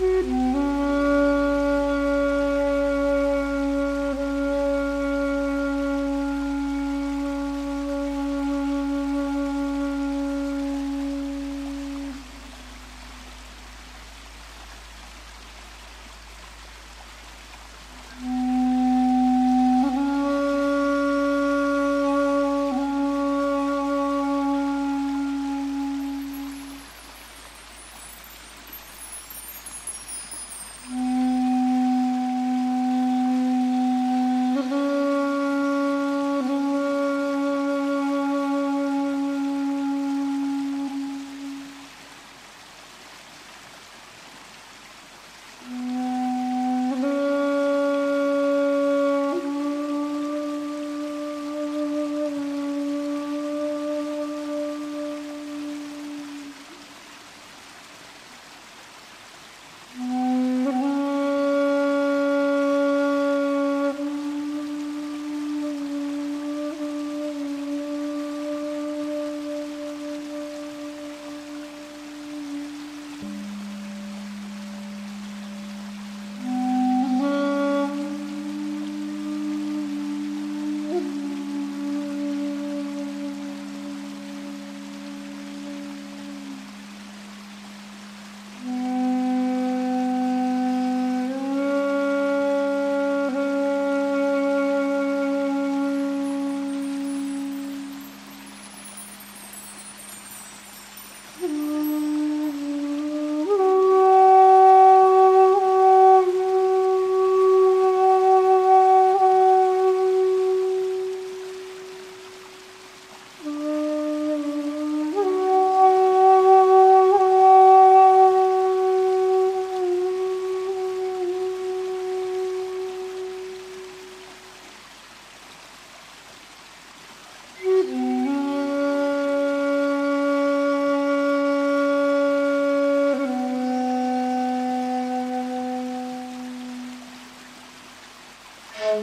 Mm-hmm.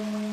Bye.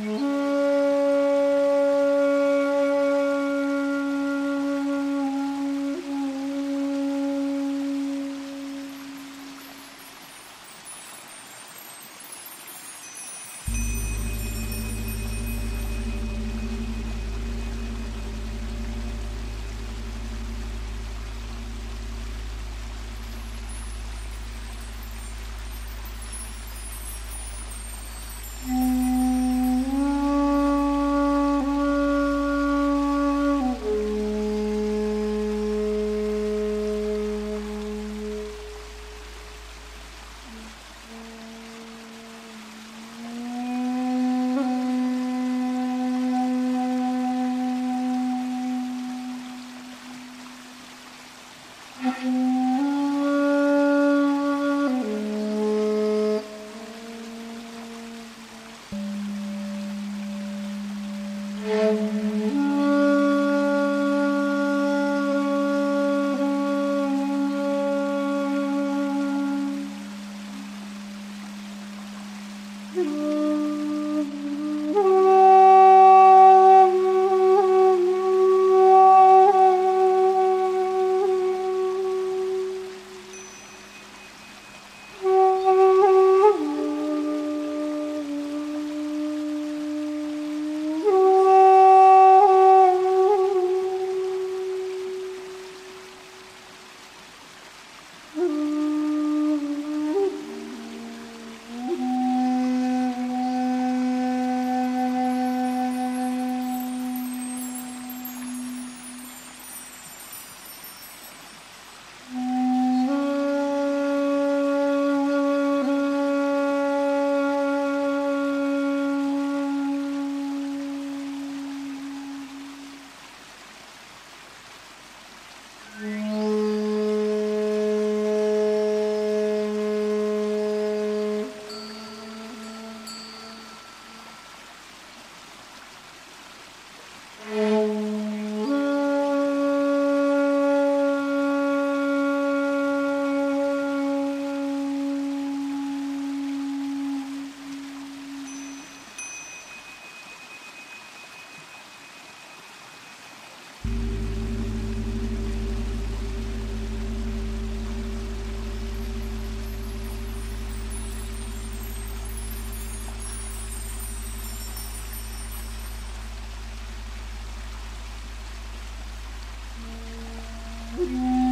Mm-hmm. Música